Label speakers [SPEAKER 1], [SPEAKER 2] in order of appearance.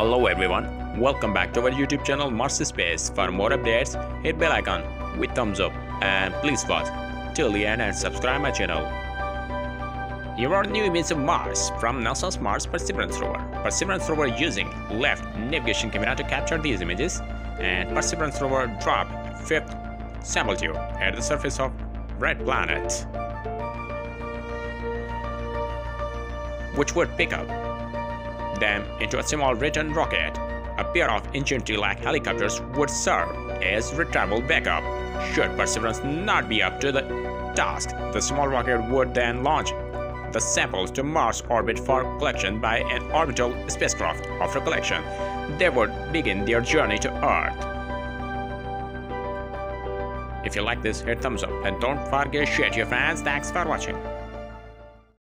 [SPEAKER 1] Hello everyone, welcome back to our YouTube channel Mars Space. For more updates, hit bell icon with thumbs up and please watch till the end and subscribe my channel. Here are new images of Mars from NASA's Mars Perseverance rover. Perseverance rover using left navigation camera to capture these images and Perseverance rover dropped fifth sample tube at the surface of red planet which would pick up them into a small return rocket. A pair of Ingenuity-like helicopters would serve as retrieval backup. Should Perseverance not be up to the task, the small rocket would then launch the samples to Mars orbit for collection by an orbital spacecraft. After collection, they would begin their journey to Earth. If you like this, hit thumbs up and don't forget to share to your friends. Thanks for watching.